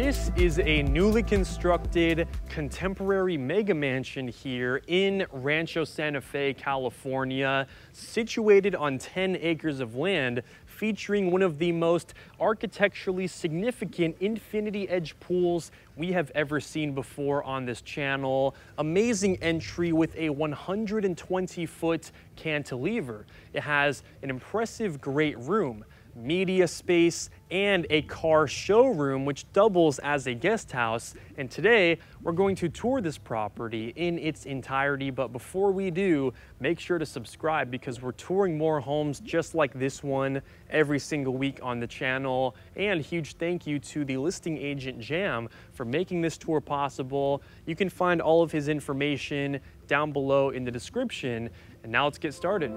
This is a newly constructed contemporary mega mansion here in Rancho Santa Fe, California, situated on 10 acres of land, featuring one of the most architecturally significant infinity edge pools we have ever seen before on this channel. Amazing entry with a 120 foot cantilever. It has an impressive great room media space, and a car showroom, which doubles as a guest house. And today, we're going to tour this property in its entirety. But before we do, make sure to subscribe because we're touring more homes just like this one every single week on the channel. And huge thank you to the listing agent Jam for making this tour possible. You can find all of his information down below in the description. And now let's get started.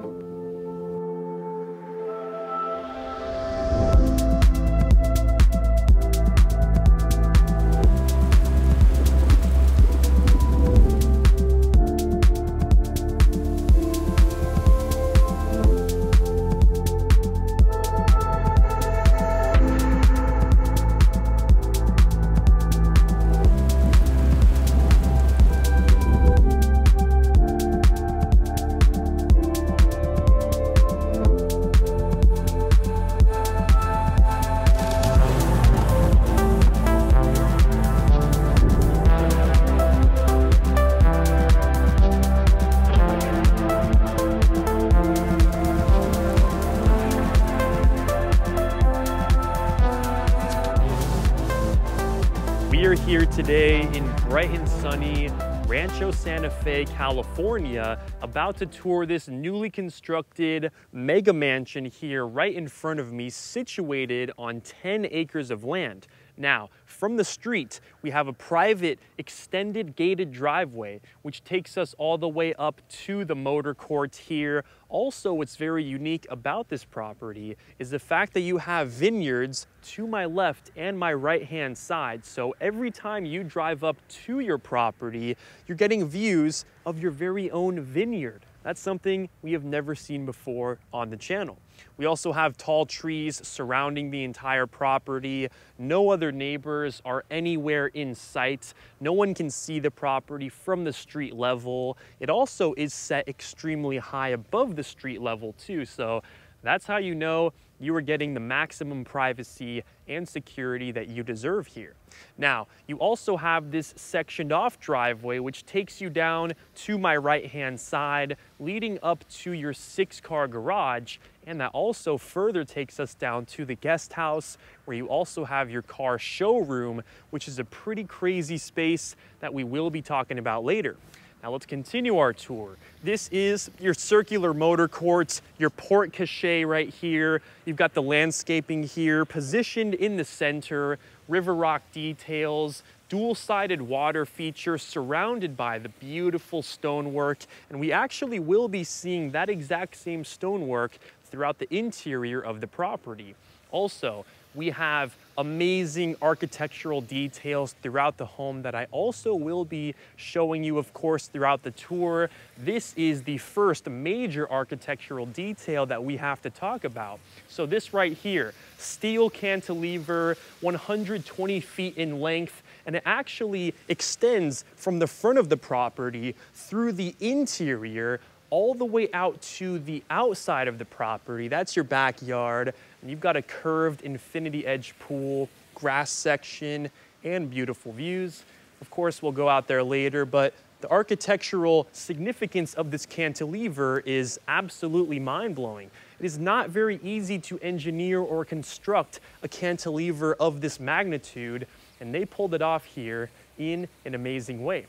California, about to tour this newly constructed mega mansion here right in front of me, situated on 10 acres of land. Now, from the street, we have a private extended gated driveway, which takes us all the way up to the motor court here. Also, what's very unique about this property is the fact that you have vineyards to my left and my right hand side. So every time you drive up to your property, you're getting views of your very own vineyard. That's something we have never seen before on the channel. We also have tall trees surrounding the entire property. No other neighbors are anywhere in sight. No one can see the property from the street level. It also is set extremely high above the street level too. So that's how you know you are getting the maximum privacy and security that you deserve here. Now, you also have this sectioned off driveway, which takes you down to my right hand side, leading up to your six car garage. And that also further takes us down to the guest house, where you also have your car showroom, which is a pretty crazy space that we will be talking about later. Now let's continue our tour. This is your circular motor courts, your porte cochere right here. You've got the landscaping here positioned in the center, river rock details, dual-sided water feature surrounded by the beautiful stonework. And we actually will be seeing that exact same stonework throughout the interior of the property. Also, we have amazing architectural details throughout the home that I also will be showing you, of course, throughout the tour. This is the first major architectural detail that we have to talk about. So this right here, steel cantilever, 120 feet in length, and it actually extends from the front of the property through the interior all the way out to the outside of the property. That's your backyard. And you've got a curved infinity edge pool, grass section, and beautiful views. Of course, we'll go out there later, but the architectural significance of this cantilever is absolutely mind-blowing. It is not very easy to engineer or construct a cantilever of this magnitude, and they pulled it off here in an amazing way.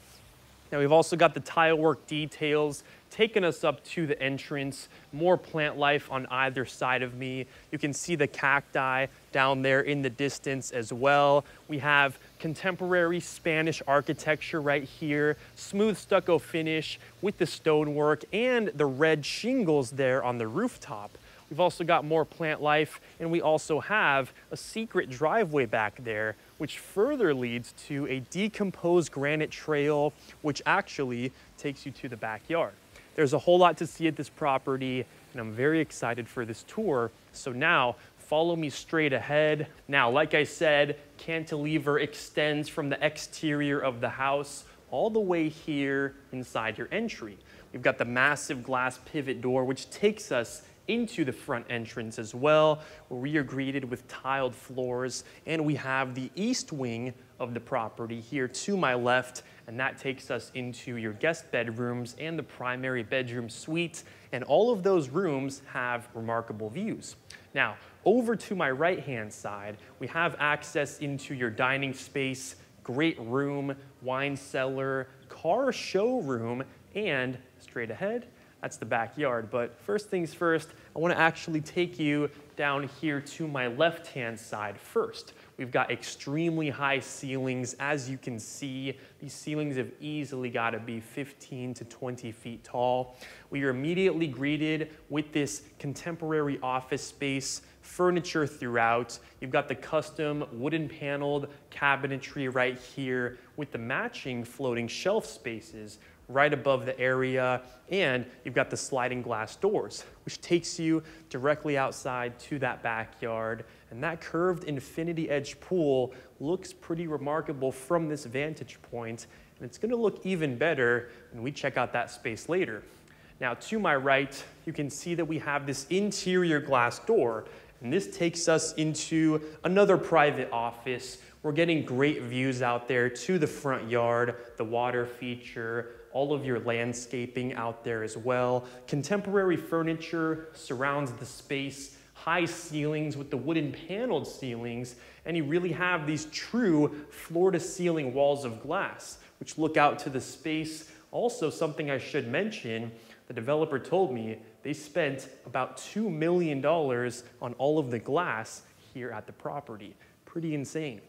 Now we've also got the tile work details taking us up to the entrance, more plant life on either side of me. You can see the cacti down there in the distance as well. We have contemporary Spanish architecture right here, smooth stucco finish with the stonework and the red shingles there on the rooftop. We've also got more plant life and we also have a secret driveway back there which further leads to a decomposed granite trail which actually takes you to the backyard. There's a whole lot to see at this property and I'm very excited for this tour. So now follow me straight ahead. Now, like I said, cantilever extends from the exterior of the house all the way here inside your entry. We've got the massive glass pivot door, which takes us into the front entrance as well, where we are greeted with tiled floors. And we have the east wing of the property here to my left, and that takes us into your guest bedrooms and the primary bedroom suite. And all of those rooms have remarkable views. Now, over to my right-hand side, we have access into your dining space, great room, wine cellar, car showroom, and straight ahead, that's the backyard. But first things first, I wanna actually take you down here to my left-hand side first. We've got extremely high ceilings. As you can see, these ceilings have easily gotta be 15 to 20 feet tall. We are immediately greeted with this contemporary office space furniture throughout. You've got the custom wooden paneled cabinetry right here with the matching floating shelf spaces right above the area. And you've got the sliding glass doors, which takes you directly outside to that backyard. And that curved infinity edge pool looks pretty remarkable from this vantage point, And it's gonna look even better when we check out that space later. Now to my right, you can see that we have this interior glass door and this takes us into another private office. We're getting great views out there to the front yard, the water feature, all of your landscaping out there as well. Contemporary furniture surrounds the space, high ceilings with the wooden paneled ceilings, and you really have these true floor to ceiling walls of glass, which look out to the space. Also, something I should mention, the developer told me they spent about $2 million on all of the glass here at the property. Pretty insane.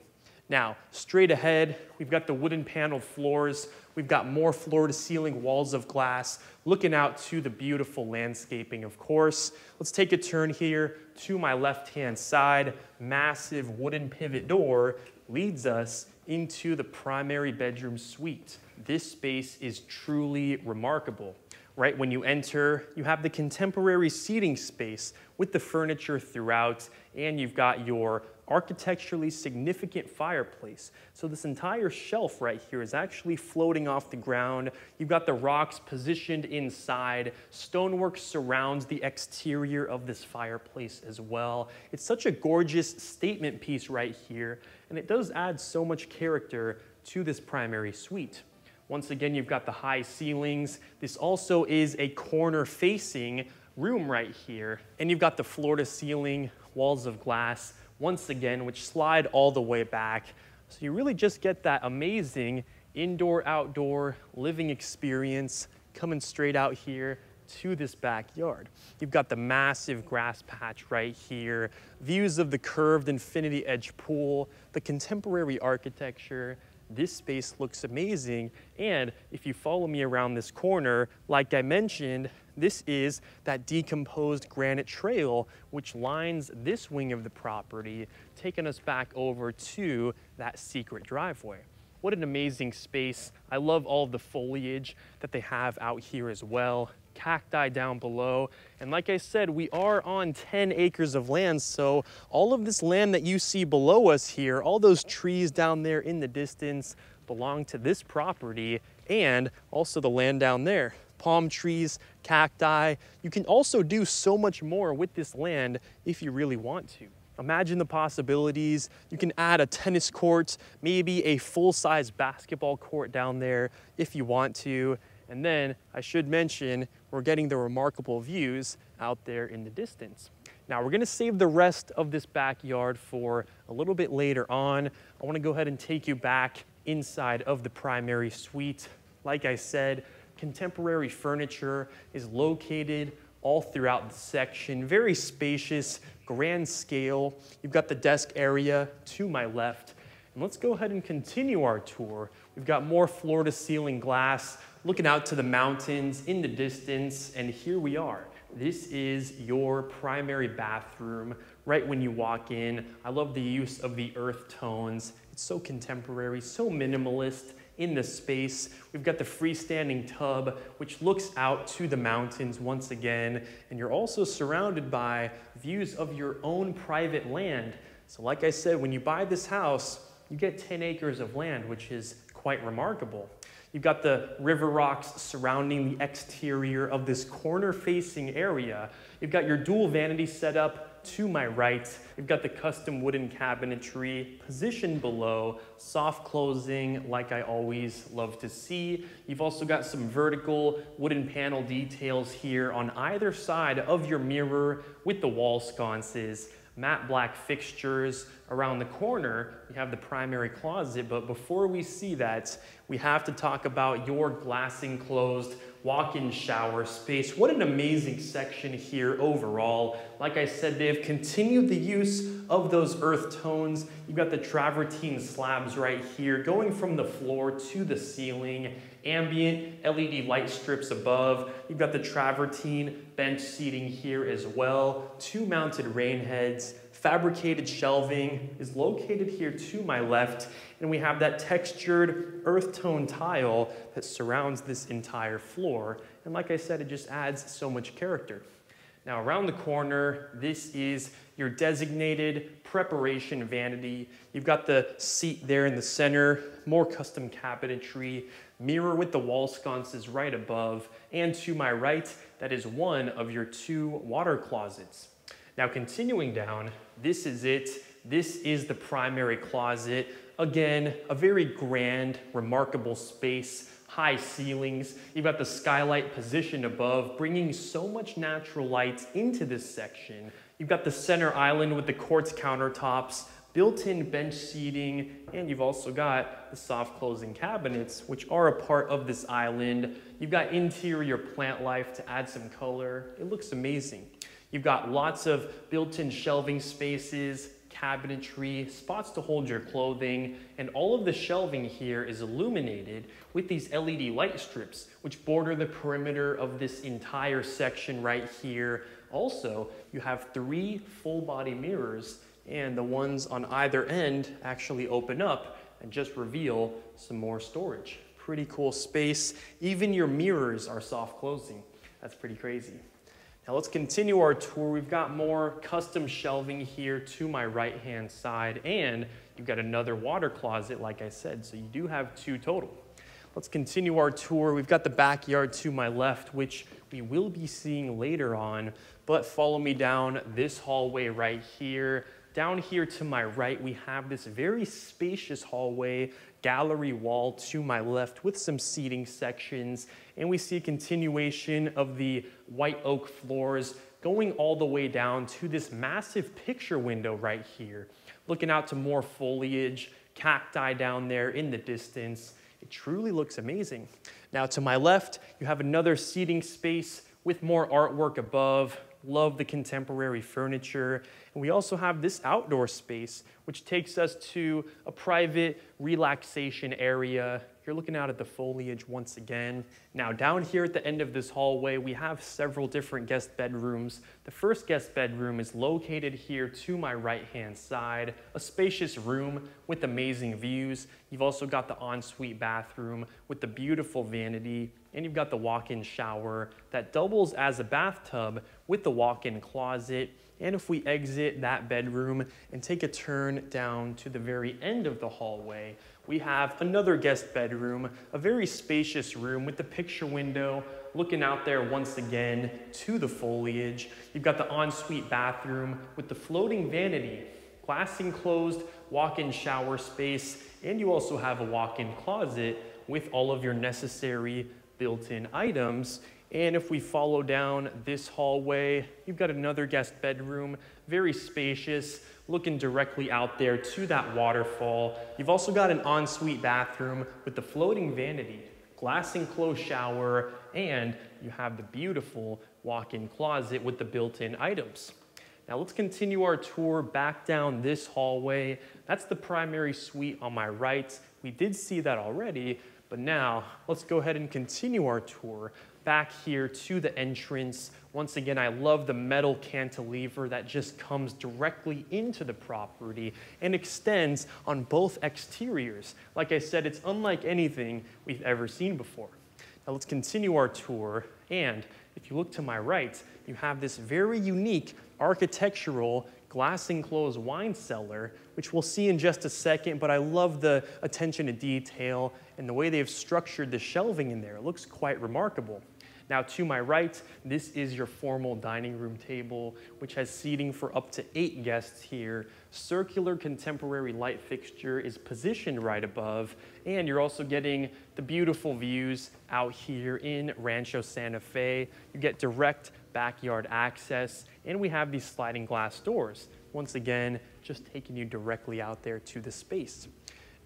Now, straight ahead, we've got the wooden paneled floors. We've got more floor to ceiling walls of glass, looking out to the beautiful landscaping, of course. Let's take a turn here to my left-hand side. Massive wooden pivot door leads us into the primary bedroom suite. This space is truly remarkable right? When you enter, you have the contemporary seating space with the furniture throughout, and you've got your architecturally significant fireplace. So this entire shelf right here is actually floating off the ground. You've got the rocks positioned inside. Stonework surrounds the exterior of this fireplace as well. It's such a gorgeous statement piece right here, and it does add so much character to this primary suite. Once again, you've got the high ceilings. This also is a corner facing room right here. And you've got the floor to ceiling walls of glass, once again, which slide all the way back. So you really just get that amazing indoor, outdoor living experience coming straight out here to this backyard. You've got the massive grass patch right here, views of the curved infinity edge pool, the contemporary architecture, this space looks amazing. And if you follow me around this corner, like I mentioned, this is that decomposed granite trail which lines this wing of the property, taking us back over to that secret driveway. What an amazing space. I love all the foliage that they have out here as well cacti down below. And like I said, we are on 10 acres of land. So all of this land that you see below us here, all those trees down there in the distance belong to this property and also the land down there. Palm trees, cacti. You can also do so much more with this land if you really want to. Imagine the possibilities. You can add a tennis court, maybe a full-size basketball court down there if you want to. And then I should mention, we're getting the remarkable views out there in the distance. Now we're gonna save the rest of this backyard for a little bit later on. I wanna go ahead and take you back inside of the primary suite. Like I said, contemporary furniture is located all throughout the section. Very spacious, grand scale. You've got the desk area to my left. And let's go ahead and continue our tour. We've got more floor to ceiling glass, looking out to the mountains in the distance, and here we are. This is your primary bathroom right when you walk in. I love the use of the earth tones. It's so contemporary, so minimalist, in the space. We've got the freestanding tub, which looks out to the mountains once again, and you're also surrounded by views of your own private land. So like I said, when you buy this house, you get 10 acres of land, which is quite remarkable. You've got the river rocks surrounding the exterior of this corner-facing area. You've got your dual vanity set up to my right. You've got the custom wooden cabinetry positioned below, soft closing like I always love to see. You've also got some vertical wooden panel details here on either side of your mirror with the wall sconces matte black fixtures around the corner. We have the primary closet, but before we see that, we have to talk about your glass enclosed walk-in shower space. What an amazing section here overall. Like I said, they've continued the use of those earth tones. You've got the travertine slabs right here going from the floor to the ceiling ambient LED light strips above. You've got the travertine bench seating here as well, two mounted rain heads, fabricated shelving is located here to my left, and we have that textured earth tone tile that surrounds this entire floor. And like I said, it just adds so much character. Now around the corner, this is your designated preparation vanity. You've got the seat there in the center, more custom cabinetry, mirror with the wall sconces right above, and to my right, that is one of your two water closets. Now continuing down, this is it. This is the primary closet. Again, a very grand, remarkable space, high ceilings. You've got the skylight positioned above, bringing so much natural light into this section. You've got the center island with the quartz countertops, built-in bench seating, and you've also got the soft closing cabinets, which are a part of this island. You've got interior plant life to add some color. It looks amazing. You've got lots of built-in shelving spaces, cabinetry, spots to hold your clothing, and all of the shelving here is illuminated with these LED light strips, which border the perimeter of this entire section right here. Also, you have three full body mirrors and the ones on either end actually open up and just reveal some more storage. Pretty cool space. Even your mirrors are soft closing. That's pretty crazy. Now let's continue our tour. We've got more custom shelving here to my right-hand side, and you've got another water closet, like I said, so you do have two total. Let's continue our tour. We've got the backyard to my left, which we will be seeing later on, but follow me down this hallway right here. Down here to my right, we have this very spacious hallway, gallery wall to my left with some seating sections. And we see a continuation of the white oak floors going all the way down to this massive picture window right here. Looking out to more foliage, cacti down there in the distance. It truly looks amazing. Now to my left, you have another seating space with more artwork above, Love the contemporary furniture. And we also have this outdoor space, which takes us to a private relaxation area. You're looking out at the foliage once again. Now down here at the end of this hallway, we have several different guest bedrooms. The first guest bedroom is located here to my right-hand side, a spacious room with amazing views. You've also got the ensuite bathroom with the beautiful vanity and you've got the walk-in shower that doubles as a bathtub with the walk-in closet. And if we exit that bedroom and take a turn down to the very end of the hallway, we have another guest bedroom, a very spacious room with the picture window looking out there once again to the foliage. You've got the ensuite bathroom with the floating vanity, glass enclosed walk-in shower space, and you also have a walk-in closet with all of your necessary built-in items. And if we follow down this hallway, you've got another guest bedroom, very spacious, looking directly out there to that waterfall. You've also got an ensuite bathroom with the floating vanity, glass enclosed shower, and you have the beautiful walk-in closet with the built-in items. Now let's continue our tour back down this hallway. That's the primary suite on my right. We did see that already, but now let's go ahead and continue our tour back here to the entrance. Once again, I love the metal cantilever that just comes directly into the property and extends on both exteriors. Like I said, it's unlike anything we've ever seen before. Now let's continue our tour. And if you look to my right, you have this very unique architectural glass enclosed wine cellar, which we'll see in just a second, but I love the attention to detail and the way they've structured the shelving in there. It looks quite remarkable. Now to my right, this is your formal dining room table, which has seating for up to eight guests here. Circular contemporary light fixture is positioned right above, and you're also getting the beautiful views out here in Rancho Santa Fe. You get direct backyard access, and we have these sliding glass doors. Once again, just taking you directly out there to the space.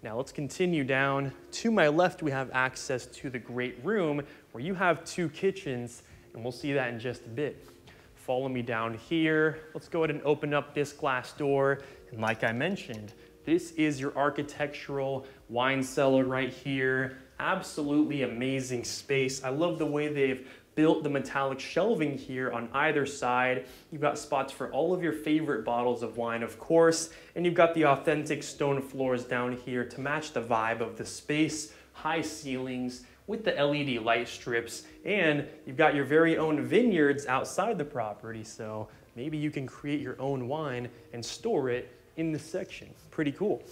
Now let's continue down. To my left, we have access to the great room where you have two kitchens, and we'll see that in just a bit. Follow me down here. Let's go ahead and open up this glass door. And like I mentioned, this is your architectural wine cellar right here. Absolutely amazing space. I love the way they've built the metallic shelving here on either side. You've got spots for all of your favorite bottles of wine, of course, and you've got the authentic stone floors down here to match the vibe of the space, high ceilings with the LED light strips, and you've got your very own vineyards outside the property, so maybe you can create your own wine and store it in this section. Pretty cool.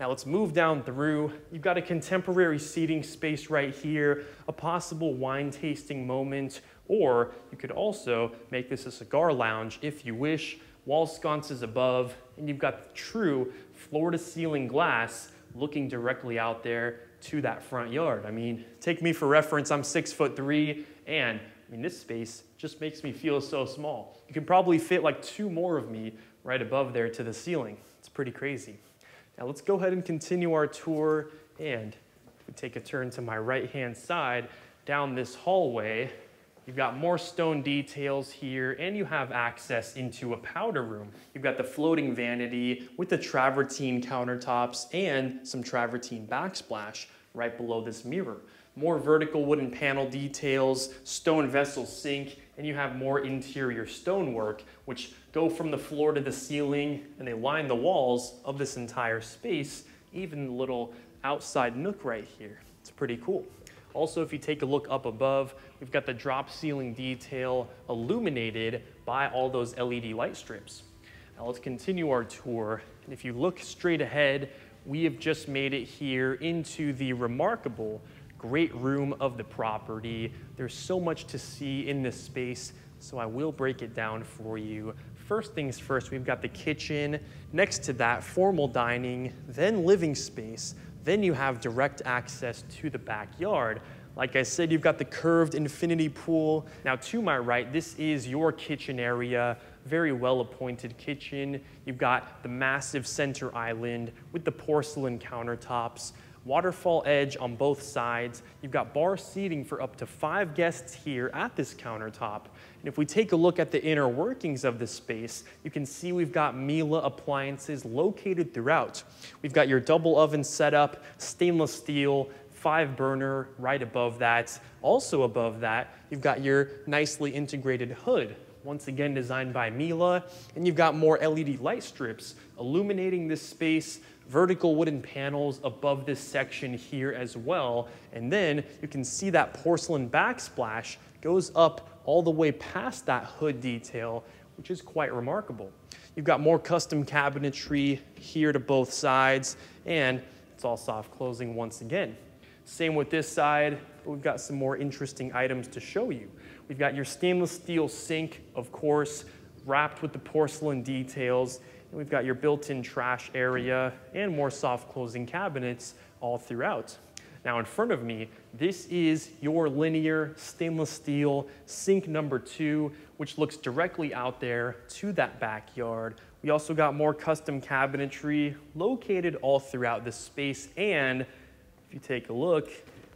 Now let's move down through. You've got a contemporary seating space right here, a possible wine tasting moment, or you could also make this a cigar lounge if you wish. Wall sconces above, and you've got true floor to ceiling glass looking directly out there to that front yard. I mean, take me for reference, I'm six foot three, and I mean, this space just makes me feel so small. You can probably fit like two more of me right above there to the ceiling. It's pretty crazy. Now let's go ahead and continue our tour and we take a turn to my right hand side down this hallway, You've got more stone details here, and you have access into a powder room. You've got the floating vanity with the travertine countertops and some travertine backsplash right below this mirror. More vertical wooden panel details, stone vessel sink, and you have more interior stonework, which go from the floor to the ceiling, and they line the walls of this entire space, even the little outside nook right here. It's pretty cool. Also, if you take a look up above, we've got the drop ceiling detail illuminated by all those LED light strips. Now let's continue our tour. And if you look straight ahead, we have just made it here into the remarkable great room of the property. There's so much to see in this space, so I will break it down for you. First things first, we've got the kitchen. Next to that, formal dining, then living space. Then you have direct access to the backyard. Like I said, you've got the curved infinity pool. Now to my right, this is your kitchen area, very well appointed kitchen. You've got the massive center island with the porcelain countertops waterfall edge on both sides. You've got bar seating for up to five guests here at this countertop. And if we take a look at the inner workings of this space, you can see we've got Miele appliances located throughout. We've got your double oven setup, stainless steel, five burner right above that. Also above that, you've got your nicely integrated hood once again designed by Miele. And you've got more LED light strips illuminating this space vertical wooden panels above this section here as well. And then you can see that porcelain backsplash goes up all the way past that hood detail, which is quite remarkable. You've got more custom cabinetry here to both sides, and it's all soft closing once again. Same with this side, but we've got some more interesting items to show you. We've got your stainless steel sink, of course, wrapped with the porcelain details, we've got your built-in trash area and more soft closing cabinets all throughout. Now in front of me, this is your linear stainless steel sink number two, which looks directly out there to that backyard. We also got more custom cabinetry located all throughout this space. And if you take a look,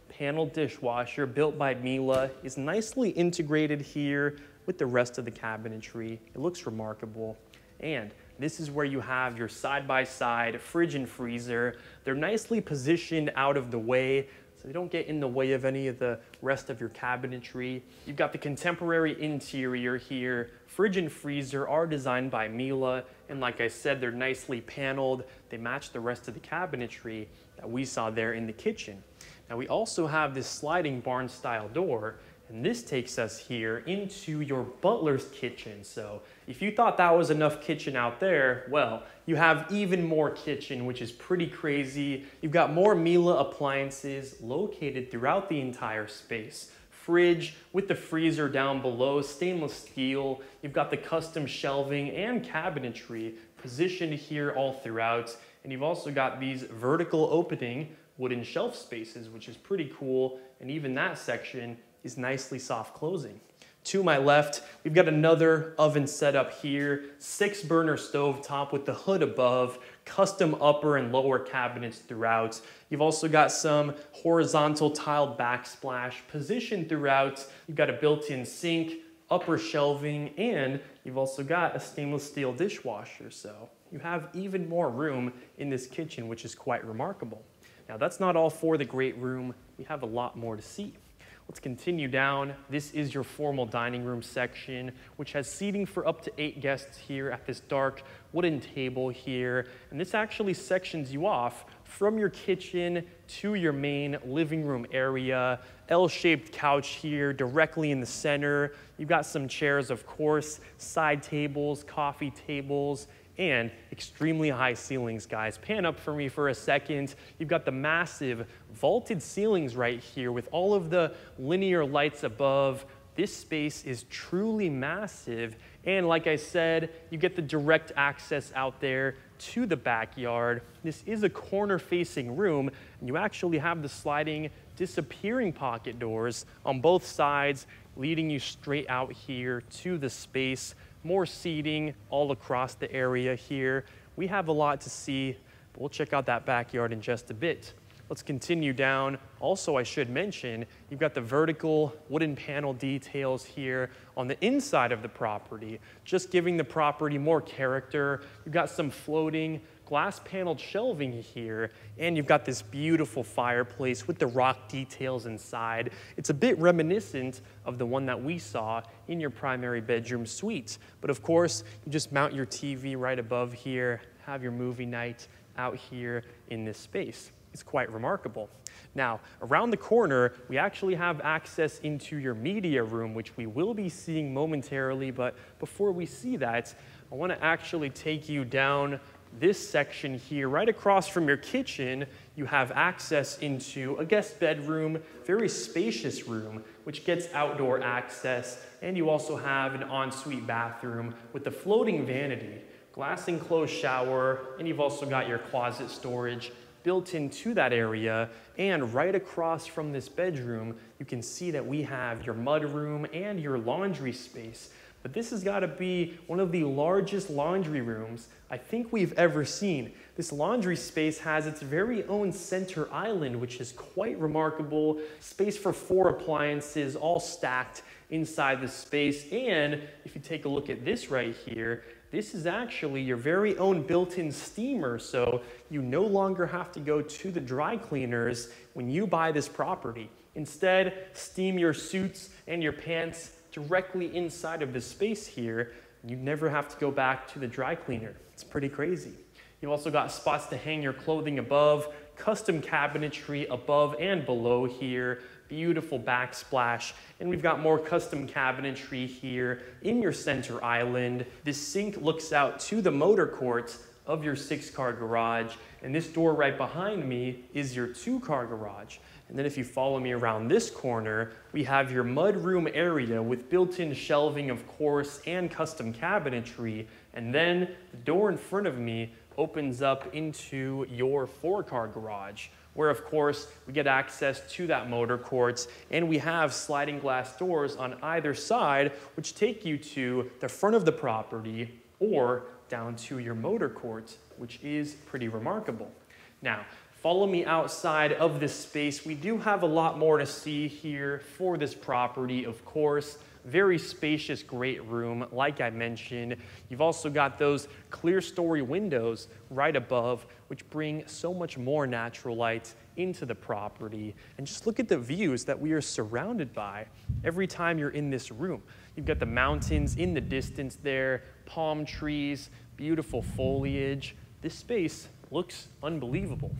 panel dishwasher built by Miele is nicely integrated here with the rest of the cabinetry. It looks remarkable. And this is where you have your side-by-side -side fridge and freezer. They're nicely positioned out of the way so they don't get in the way of any of the rest of your cabinetry. You've got the contemporary interior here. Fridge and freezer are designed by Miele, and like I said, they're nicely paneled. They match the rest of the cabinetry that we saw there in the kitchen. Now we also have this sliding barn style door, and this takes us here into your butler's kitchen. So if you thought that was enough kitchen out there, well, you have even more kitchen, which is pretty crazy. You've got more Miele appliances located throughout the entire space. Fridge with the freezer down below, stainless steel. You've got the custom shelving and cabinetry positioned here all throughout. And you've also got these vertical opening wooden shelf spaces, which is pretty cool. And even that section is nicely soft closing. To my left, we've got another oven setup here, six burner stove top with the hood above, custom upper and lower cabinets throughout. You've also got some horizontal tiled backsplash positioned throughout. You've got a built-in sink, upper shelving, and you've also got a stainless steel dishwasher. So you have even more room in this kitchen, which is quite remarkable. Now that's not all for the great room. We have a lot more to see. Let's continue down. This is your formal dining room section, which has seating for up to eight guests here at this dark wooden table here. And this actually sections you off from your kitchen to your main living room area. L-shaped couch here directly in the center. You've got some chairs, of course, side tables, coffee tables, and extremely high ceilings, guys. Pan up for me for a second. You've got the massive vaulted ceilings right here with all of the linear lights above. This space is truly massive. And like I said, you get the direct access out there to the backyard. This is a corner facing room, and you actually have the sliding disappearing pocket doors on both sides, leading you straight out here to the space more seating all across the area here. We have a lot to see, but we'll check out that backyard in just a bit. Let's continue down. Also, I should mention, you've got the vertical wooden panel details here on the inside of the property, just giving the property more character. You've got some floating glass paneled shelving here, and you've got this beautiful fireplace with the rock details inside. It's a bit reminiscent of the one that we saw in your primary bedroom suite. But of course, you just mount your TV right above here, have your movie night out here in this space. It's quite remarkable. Now, around the corner, we actually have access into your media room, which we will be seeing momentarily, but before we see that, I want to actually take you down this section here, right across from your kitchen, you have access into a guest bedroom, very spacious room, which gets outdoor access, and you also have an ensuite bathroom with the floating vanity, glass enclosed shower, and you've also got your closet storage built into that area. And right across from this bedroom, you can see that we have your mud room and your laundry space. But this has got to be one of the largest laundry rooms I think we've ever seen. This laundry space has its very own center island, which is quite remarkable. Space for four appliances all stacked inside the space. And if you take a look at this right here, this is actually your very own built-in steamer, so you no longer have to go to the dry cleaners when you buy this property. Instead, steam your suits and your pants directly inside of this space here. You never have to go back to the dry cleaner. It's pretty crazy. You've also got spots to hang your clothing above, custom cabinetry above and below here, beautiful backsplash, and we've got more custom cabinetry here in your center island. This sink looks out to the motor courts of your six car garage, and this door right behind me is your two car garage. And then if you follow me around this corner, we have your mudroom area with built-in shelving, of course, and custom cabinetry. And then the door in front of me opens up into your four-car garage, where of course we get access to that motor courts, and we have sliding glass doors on either side, which take you to the front of the property or down to your motor court, which is pretty remarkable. Now, Follow me outside of this space. We do have a lot more to see here for this property, of course. very spacious, great room, like I mentioned. You've also got those clear story windows right above, which bring so much more natural light into the property. And just look at the views that we are surrounded by every time you're in this room. You've got the mountains in the distance there, palm trees, beautiful foliage. This space looks unbelievable.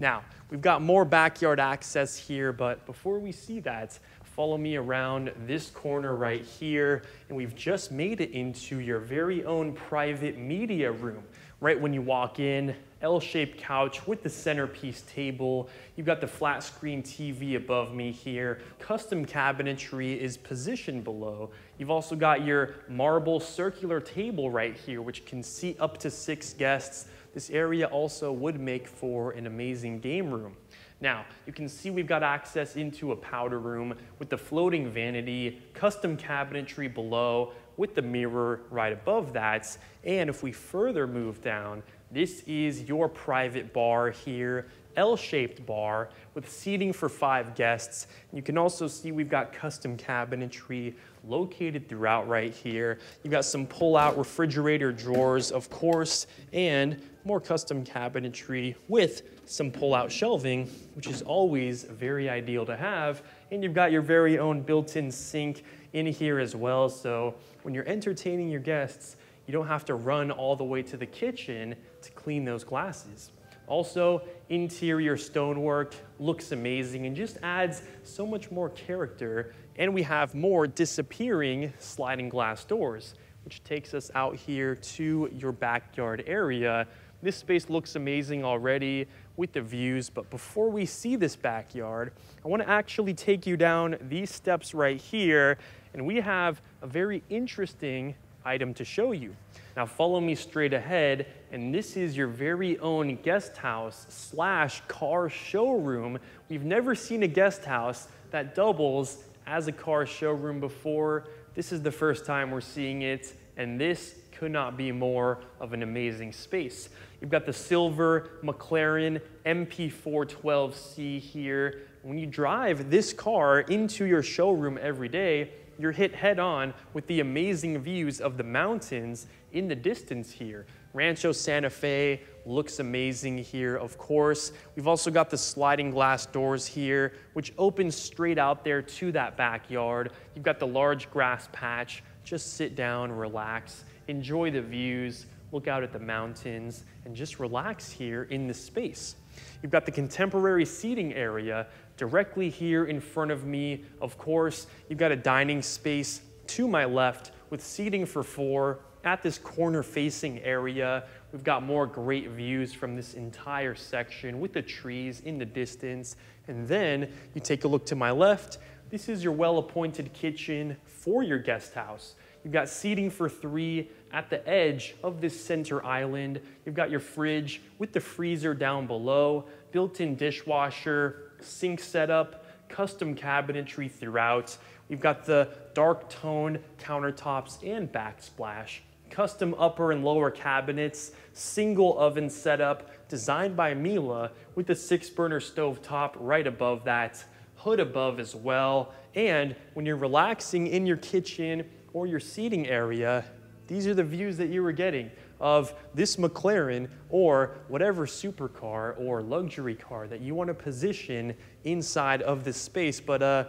Now, we've got more backyard access here, but before we see that, follow me around this corner right here, and we've just made it into your very own private media room. Right when you walk in, L-shaped couch with the centerpiece table. You've got the flat screen TV above me here. Custom cabinetry is positioned below. You've also got your marble circular table right here, which can seat up to six guests. This area also would make for an amazing game room. Now, you can see we've got access into a powder room with the floating vanity, custom cabinetry below, with the mirror right above that. And if we further move down, this is your private bar here, L-shaped bar with seating for five guests. You can also see we've got custom cabinetry located throughout right here. You've got some pull-out refrigerator drawers, of course, and more custom cabinetry with some pull-out shelving, which is always very ideal to have. And you've got your very own built-in sink in here as well. So when you're entertaining your guests, you don't have to run all the way to the kitchen to clean those glasses. Also, interior stonework looks amazing and just adds so much more character. And we have more disappearing sliding glass doors, which takes us out here to your backyard area. This space looks amazing already with the views, but before we see this backyard, I wanna actually take you down these steps right here, and we have a very interesting item to show you. Now follow me straight ahead, and this is your very own guest house slash car showroom. We've never seen a guest house that doubles as a car showroom before. This is the first time we're seeing it, and this could not be more of an amazing space. You've got the silver McLaren MP412C here. When you drive this car into your showroom every day, you're hit head on with the amazing views of the mountains in the distance here. Rancho Santa Fe looks amazing here, of course. We've also got the sliding glass doors here, which open straight out there to that backyard. You've got the large grass patch. Just sit down, relax, enjoy the views, look out at the mountains, and just relax here in this space. You've got the contemporary seating area directly here in front of me. Of course, you've got a dining space to my left with seating for four at this corner facing area. We've got more great views from this entire section with the trees in the distance. And then you take a look to my left. This is your well-appointed kitchen for your guest house. You've got seating for three at the edge of this center island. You've got your fridge with the freezer down below, built-in dishwasher, sink setup, custom cabinetry throughout. We've got the dark tone countertops and backsplash, custom upper and lower cabinets, single oven setup designed by Miele with the six burner stove top right above that, hood above as well. And when you're relaxing in your kitchen or your seating area, these are the views that you were getting of this McLaren or whatever supercar or luxury car that you want to position inside of this space. But uh,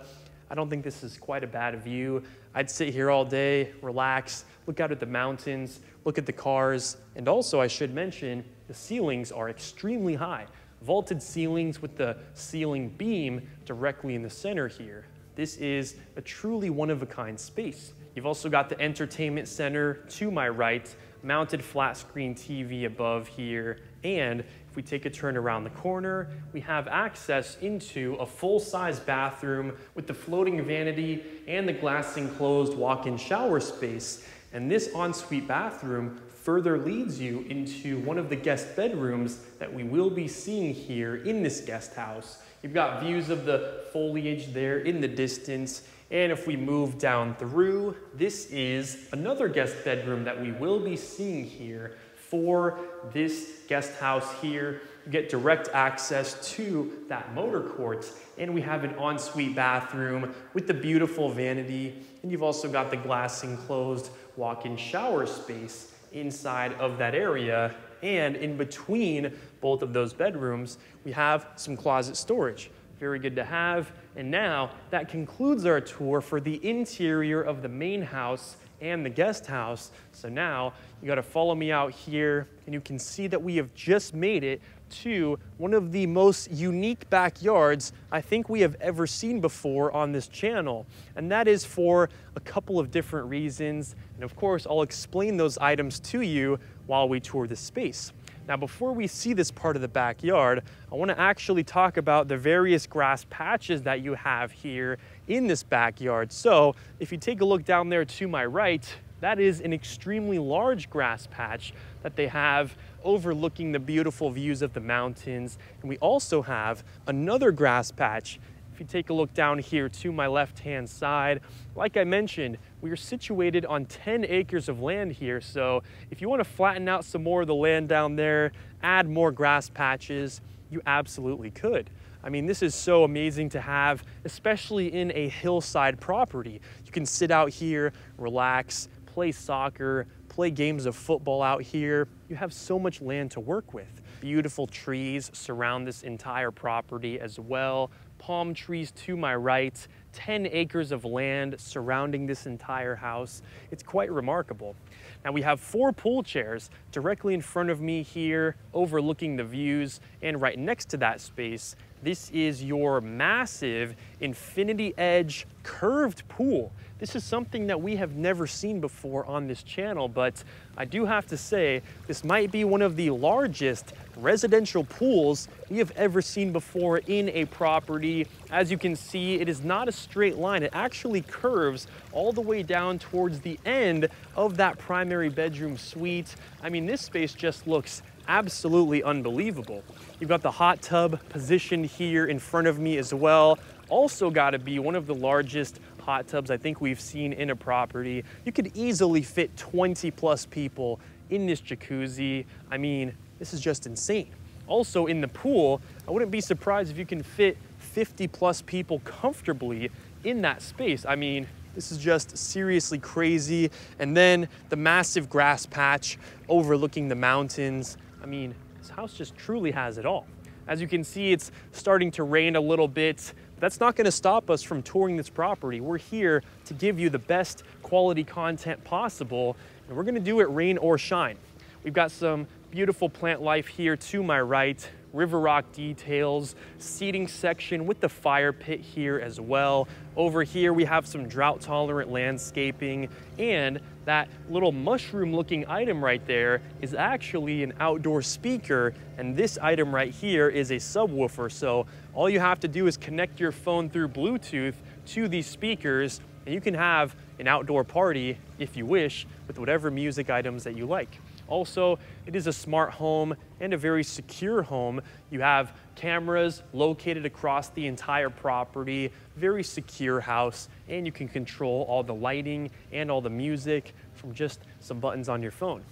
I don't think this is quite a bad view. I'd sit here all day, relax, look out at the mountains, look at the cars, and also I should mention the ceilings are extremely high. Vaulted ceilings with the ceiling beam directly in the center here. This is a truly one-of-a-kind space. You've also got the entertainment center to my right, mounted flat screen TV above here, and if we take a turn around the corner, we have access into a full-size bathroom with the floating vanity and the glass enclosed walk-in shower space. And this ensuite bathroom further leads you into one of the guest bedrooms that we will be seeing here in this guest house. You've got views of the foliage there in the distance, and if we move down through, this is another guest bedroom that we will be seeing here for this guest house here. you get direct access to that motor court, and we have an ensuite bathroom with the beautiful vanity, and you've also got the glass enclosed walk-in shower space inside of that area. And in between both of those bedrooms, we have some closet storage. Very good to have. And now that concludes our tour for the interior of the main house and the guest house. So now you got to follow me out here and you can see that we have just made it to one of the most unique backyards I think we have ever seen before on this channel. And that is for a couple of different reasons. And of course, I'll explain those items to you while we tour the space. Now, before we see this part of the backyard, I wanna actually talk about the various grass patches that you have here in this backyard. So if you take a look down there to my right, that is an extremely large grass patch that they have overlooking the beautiful views of the mountains. And we also have another grass patch if you take a look down here to my left-hand side, like I mentioned, we are situated on 10 acres of land here. So if you want to flatten out some more of the land down there, add more grass patches, you absolutely could. I mean, this is so amazing to have, especially in a hillside property. You can sit out here, relax, play soccer, play games of football out here. You have so much land to work with. Beautiful trees surround this entire property as well palm trees to my right, 10 acres of land surrounding this entire house. It's quite remarkable. Now we have four pool chairs directly in front of me here, overlooking the views, and right next to that space, this is your massive Infinity Edge curved pool. This is something that we have never seen before on this channel, but I do have to say, this might be one of the largest residential pools we have ever seen before in a property. As you can see, it is not a straight line. It actually curves all the way down towards the end of that primary bedroom suite. I mean, this space just looks absolutely unbelievable. You've got the hot tub positioned here in front of me as well. Also got to be one of the largest hot tubs I think we've seen in a property. You could easily fit 20 plus people in this jacuzzi. I mean, this is just insane. Also in the pool, I wouldn't be surprised if you can fit 50 plus people comfortably in that space. I mean, this is just seriously crazy. And then the massive grass patch overlooking the mountains. I mean, this house just truly has it all. As you can see, it's starting to rain a little bit. That's not gonna stop us from touring this property. We're here to give you the best quality content possible, and we're gonna do it rain or shine. We've got some beautiful plant life here to my right, river rock details, seating section with the fire pit here as well. Over here we have some drought tolerant landscaping and that little mushroom looking item right there is actually an outdoor speaker and this item right here is a subwoofer. So all you have to do is connect your phone through Bluetooth to these speakers and you can have an outdoor party if you wish with whatever music items that you like. Also, it is a smart home and a very secure home. You have cameras located across the entire property, very secure house, and you can control all the lighting and all the music from just some buttons on your phone.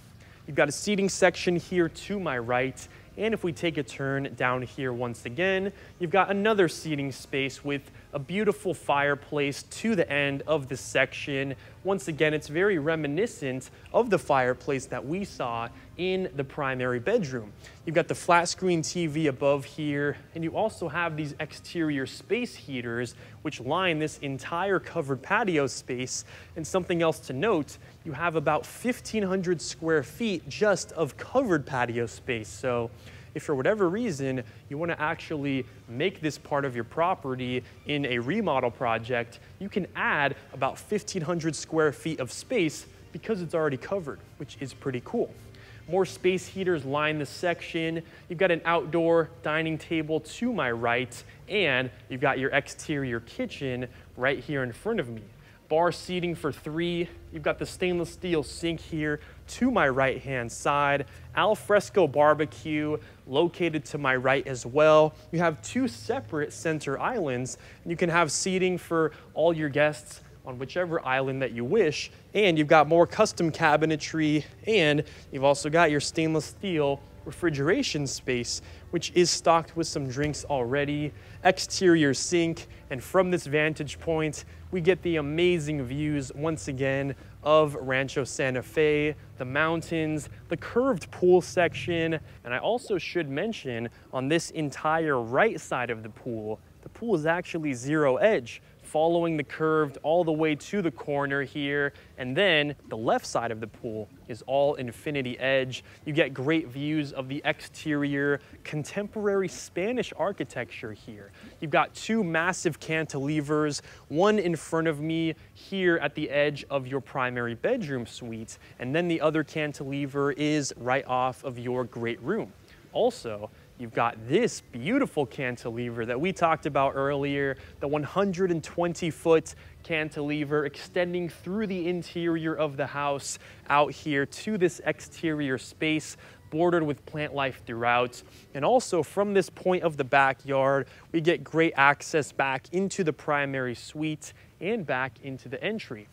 You've got a seating section here to my right, and if we take a turn down here once again, you've got another seating space with a beautiful fireplace to the end of the section. Once again, it's very reminiscent of the fireplace that we saw in the primary bedroom. You've got the flat screen TV above here, and you also have these exterior space heaters which line this entire covered patio space. And something else to note, you have about 1,500 square feet just of covered patio space. So if for whatever reason you want to actually make this part of your property in a remodel project, you can add about 1,500 square feet of space because it's already covered, which is pretty cool. More space heaters line the section. You've got an outdoor dining table to my right, and you've got your exterior kitchen right here in front of me. Bar seating for three. You've got the stainless steel sink here to my right hand side. Al fresco barbecue located to my right as well. You have two separate center islands, and you can have seating for all your guests on whichever island that you wish. And you've got more custom cabinetry, and you've also got your stainless steel refrigeration space, which is stocked with some drinks already, exterior sink, and from this vantage point, we get the amazing views once again of Rancho Santa Fe, the mountains, the curved pool section, and I also should mention on this entire right side of the pool, the pool is actually zero edge, following the curved all the way to the corner here. And then the left side of the pool is all infinity edge. You get great views of the exterior contemporary Spanish architecture here. You've got two massive cantilevers, one in front of me here at the edge of your primary bedroom suite, and then the other cantilever is right off of your great room. Also, You've got this beautiful cantilever that we talked about earlier, the 120 foot cantilever extending through the interior of the house out here to this exterior space bordered with plant life throughout. And also from this point of the backyard, we get great access back into the primary suite and back into the entry.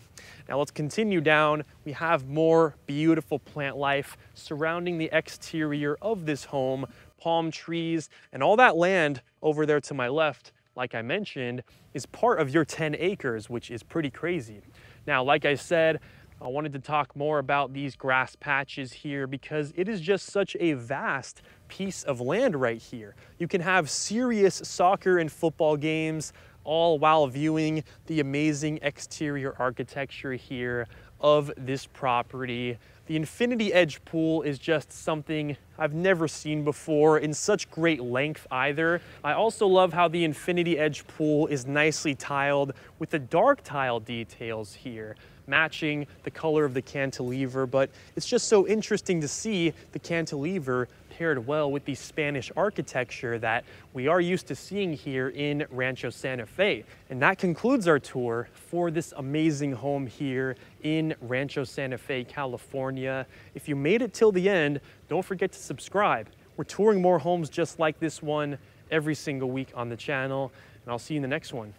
Now let's continue down. We have more beautiful plant life surrounding the exterior of this home palm trees, and all that land over there to my left, like I mentioned, is part of your 10 acres, which is pretty crazy. Now, like I said, I wanted to talk more about these grass patches here because it is just such a vast piece of land right here. You can have serious soccer and football games all while viewing the amazing exterior architecture here of this property. The Infinity Edge pool is just something I've never seen before in such great length either. I also love how the Infinity Edge pool is nicely tiled with the dark tile details here matching the color of the cantilever, but it's just so interesting to see the cantilever paired well with the Spanish architecture that we are used to seeing here in Rancho Santa Fe. And that concludes our tour for this amazing home here in Rancho Santa Fe, California. If you made it till the end, don't forget to subscribe. We're touring more homes just like this one every single week on the channel, and I'll see you in the next one.